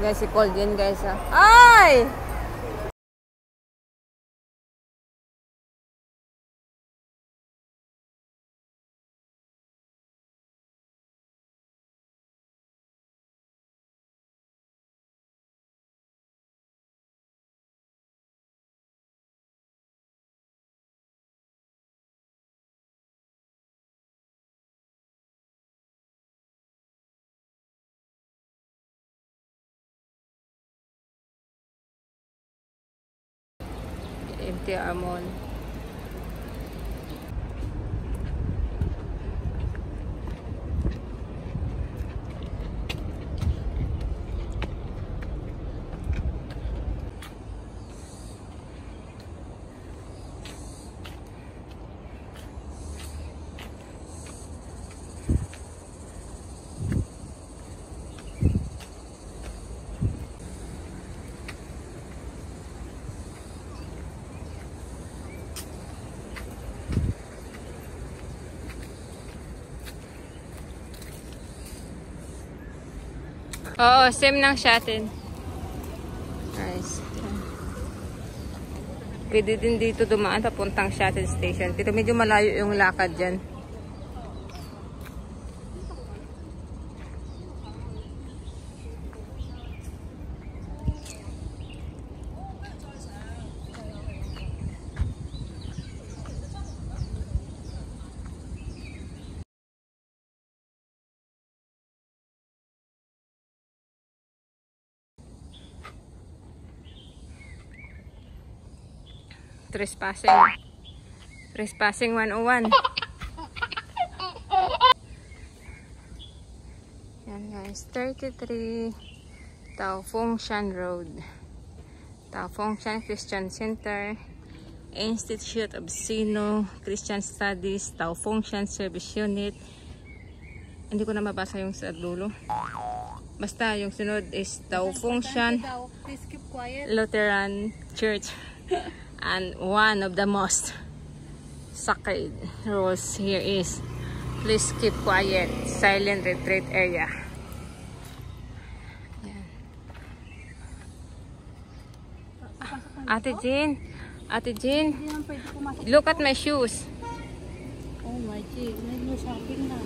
Guys, si cold yan guys ah. Ay! Monte Amon. Oo, same lang siya atin. Nice. Pwede din dito dumaan papuntang shuttle station. Pero medyo malayo yung lakad dyan. Trespassing. Trespassing 101. Yan guys, 33 Tao Shan Road. Tao Shan Christian Center. Institute of Sino Christian Studies, Tao Shan Service Unit. Hindi ko na mabasa yung sa dulo. Basta yung sunod is Tao Shan Lutheran Church. and one of the most sacred rules here is please keep quiet silent retreat area. Ate Jean Ate Jean look at my shoes. Oh my god may shopping na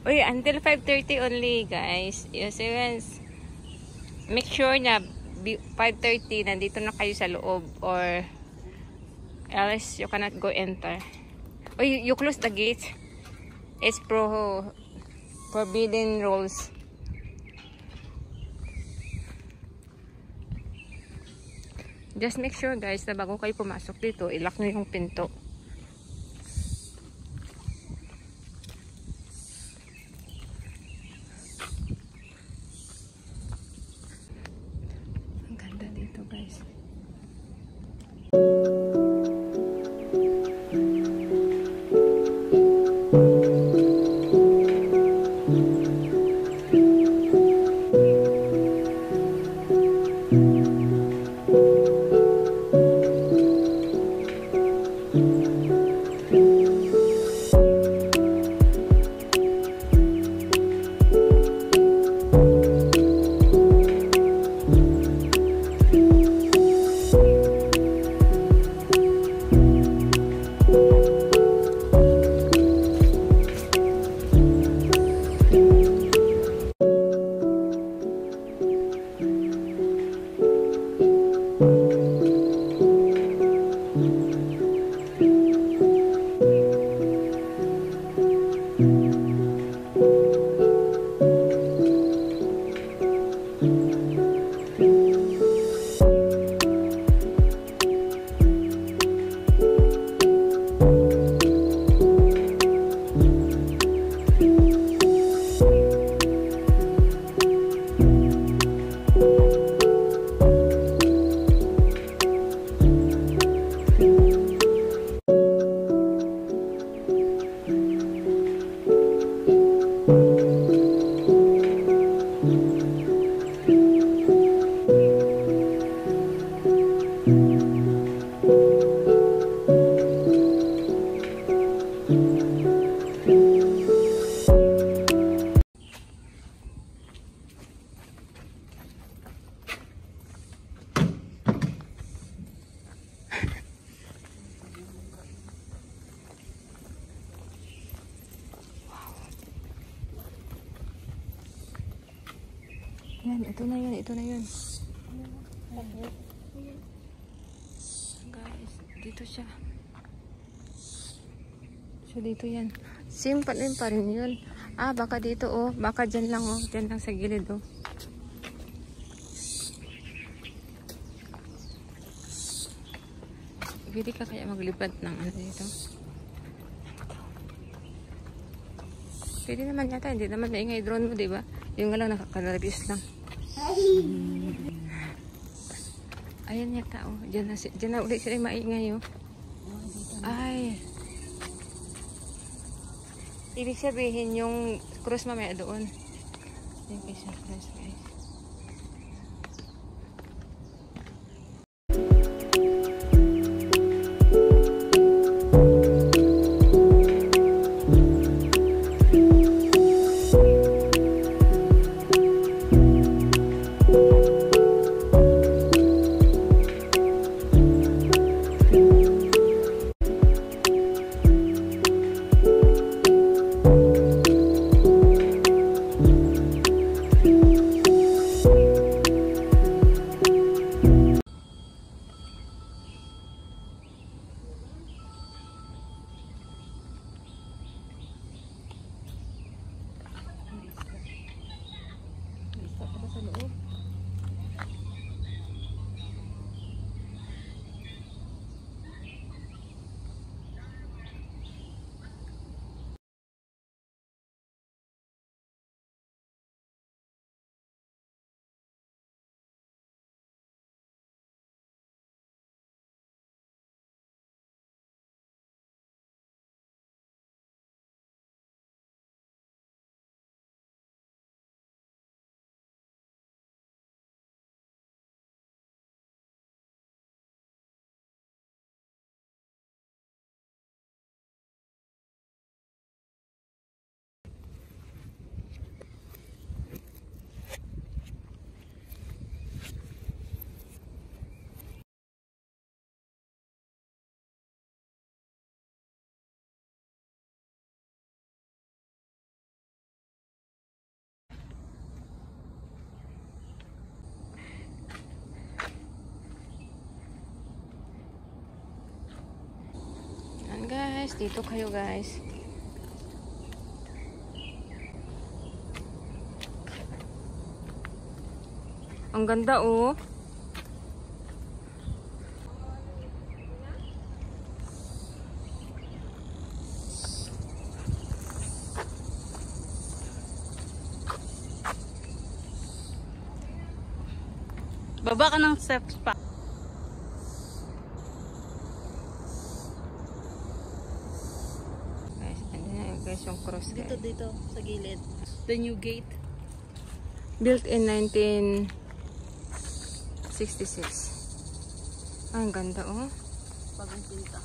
Uy, until 5.30 only, guys. Yes, yes. Make sure na 5.30 nandito na kayo sa loob or else you cannot go enter. Uy, you, close the gate. It's pro forbidden rules. Just make sure guys na bago kayo pumasok dito, ilock nyo yung pinto. Yan, ito na yun, ito na yun. Guys, dito siya. So, dito yan. Pa rin pa rin yun. Ah, baka dito oh. Baka dyan lang oh. Dyan lang sa gilid oh. Pwede ka kaya maglipad ng ano dito? Pwede naman yata. Hindi naman maingay drone mo, di ba? Yung nga lang nakakalabis lang. Ayan yata oh. Diyan na, dyan na ulit sila maingay oh. Ay. Ibig sabihin yung cross mamaya doon. Yung kay surprise guys. Guys, dito kayo guys. Ang ganda oh. Baba ka ng steps pa. Guys, andun na yung guys yung cross Dito, guys. dito, sa gilid. The new gate. Built in 1966. Ay, ang ganda oh. Bagong pinta.